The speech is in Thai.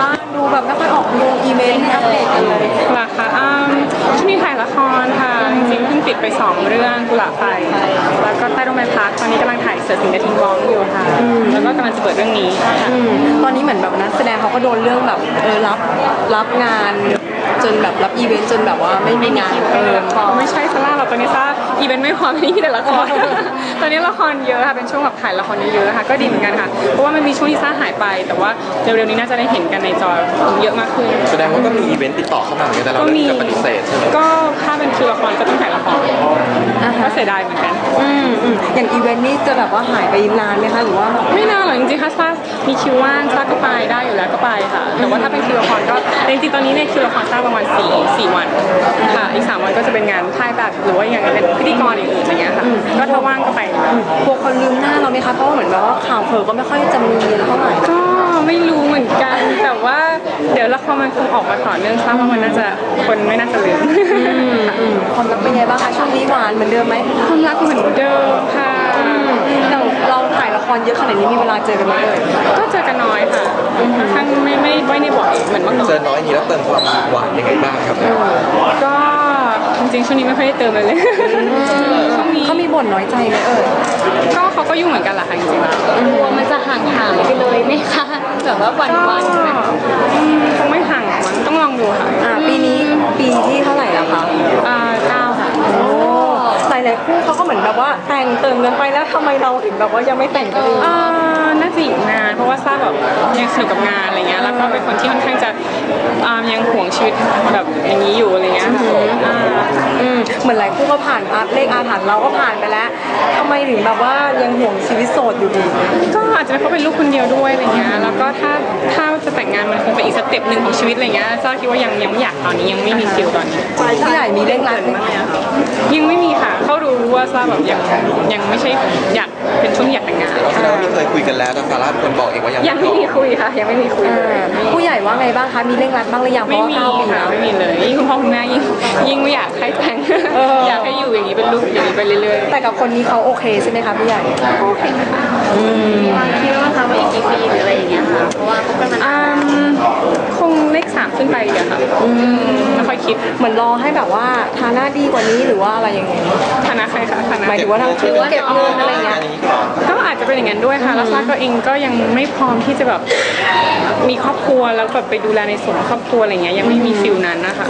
บ้านดูแบบไม่ค่อยออกลงอีเวนต์อัปเดตกันเลยเหรอคะอืมช่วงนี้ถ่ายละครค่ะ จริงๆเพิ่งติดไปสองเรื่องกุหลาบไฟ แล้วก็ใต้ร่มไม้พักตอนนี้กำลังถ่ายเสือสิงห์กระทิงร้องอยู่ค่ะ แล้วก็กำลังจะเปิดเรื่องนี้ค่ะอืมตอนนี้เหมือนแบบนักแสดงเขาก็โดนเรื่องแบบเออรับรับงาน จนแบบรับอีเวนต์จนแบบว่าไม่มีงานเออไม่ใช่ซาร่าหรอกตอนนี้ซาร่าอี เวนต์ไม่พอตอนนี้มีแต่ละคร ตอนนี้ละครเยอะค่ะเป็นช่วงแบบถ่ายละครเยอะๆค่ะ ก็ดีเหมือนกันค่ะ เพราะว่ามันมีช่วงที่ซาร่าหายไป แต่ว่าเร็วๆนี้น่าจะได้เห็นกันในจอเยอะมากขึ้น แสดงว่าก็มีอีเวนต์ติดต่อเข้ามาเหมือนกันแต่เราก็มีเลือกจะปฏิเสธใช่ไหมก็ถ้าเป็นคิวละครก็ต้องถ่ายละครอ่าก็ฮะเสียดายเหมือนกัน อืม อืมอย่างอีเวนต์นี่จะแบบว่าหายไปนานไหมคะหรือว่าแบบไม่นานหรอกจริงๆถ้าซามีคิวว่างซาก็ไปได้อยู่แล้วก็ไปค่ะ แต่ว่าถ้าเป็นคิวละครก็แต่จริงๆตอนนี้เนี่ยคิวละครซาประมาณ4 4วันค่ะ อีก3วันก็จะเป็นงานถ่ายแบบหรือว่าอย่างเป็นพิธีกรอย่างอื่นอย่างเงี้ยค่ะ ก็ถ้าว่างก็ไปอยู่แล้วกลัวคนลืมหน้าเราไหมคะเพราะว่าเหมือนแบบว่าข่าวเผลอก็ไม่ค่อยจะมีเท่าไหร่ก็ไม่รู้เหมือนกัน แต่ว่าเดี๋ยวละครมันคงออกมาต่อเนื่องซาว่ามันน่าจะคนไม่น่าจะลืมอืม ความรักเป็นไงบ้างคะช่วงนี้หวานเหมือนเดิมไหมความรักเหมือนเดิมค่ะอย่างเราถ่ายละครเยอะขนาดนี้มีเวลาเจอกันไหมเอ่ยก็เจอกันน้อยค่ะค่อนข้างไม่ไม่ไม่ได้บ่อยเหมือนเมื่อก่อนเจอน้อยนี้แล้วเติมความหวานยังไงบ้างครับก็จริงๆช่วงนี้ไม่ค่อยได้เติมเลยเลยช่วงนี้เขามีบ่นน้อยใจไหมเอ่ยก็เขาก็ยุ่งเหมือนกันแหละค่ะจริงๆแล้วกลัวมันจะห่างหายไปเลยไหมคะแบบว่าวันก็วันๆไหมอืมคงไม่ห่างหรอกมั้งต้องลองดูค่ะ อ่าปีนี้ปีที่เท่าไหร่แล้วคะ อ่าเก้าค่ะ โอ้หลายๆคู่เขาก็เหมือน แบบว่าแต่งเติมกันไปแล้วทำไมเราถึงแบบว่ายังไม่แต่งกันเลยอ่าน่าจะอีกนานเพราะว่าทราบแบบยังสนุกกับงานอะไรเงี้ยแล้วก็เป็นคนที่ค่อนข้างจะอ่ายังหวงชีวิตแบบอย่างนี้อยู่อะไรเงี้ยอ่าอืมเหมือนหลายคู่ก็ผ่านอาเลขอาถรรพ์เราก็ผ่านไปแล้วทำไมถึงแบบว่ายังหวงชีวิตโสดอยู่ดี ก็อาจจะเป็นเพราะเป็นลูกคนเดียวด้วยอะไรเงี้ยแล้วก็ถ้าถ้าจะแต่งงานมันคงเป็นอีก step หนึ่งของชีวิตอะไรเงี้ยซาคิดว่ายังยังไม่อยากตอนนี้ยังไม่มี feel ตอนนี้ผู้ใหญ่มีเร่งรัดไหม ยังไม่มีค่ะเขารู้ ว่าซาแบบยังยังไม่ใช่อยากเป็นช่วงที่อยากแต่งงานแสดงว่ามีเคยคุยกันแล้วแต่ซาร่าเป็นคนบอกเองว่ายังยังไม่มีคุยค่ะ ยังไม่มีคุยอ่เลยาผู้ใหญ่ว่าไงบ้างคะมีเร่งรัดบ้างหรือยังเพราะว่าไม่มีเก้าปีค่ะแล้วไม่มีเลยยิ่งคุณพ่อคุณแม่ยิ่งยิ่งไม่อยากให้แต่งเออออยากให้อยู่อย่างนี้เป็นลูกอย่างนี้ไปเรื่อยแต่กับคนนี้เขาโอเคใช่ไหมคะผู้ใหญ่ ๆโอเคค่ะ คิดว่าคะว่าอีกกี่ปีหรืออะไร ค่อยคิดเหมือนรอให้แบบว่าฐานะดีกว่านี้หรือว่าอะไรยังไงฐานะใครคะฐานะหมายถึงว่าทางธุรกิจเก็บเงินอะไรเงี้ยก็อาจจะเป็นอย่างนั้นด้วยค่ะแล้วซาก็เองก็ยังไม่พร้อมที่จะแบบมีครอบครัวแล้วแบบไปดูแลในส่วนของครอบครัวอะไรเงี้ยยังไม่มีฟิลนั้นนะคะ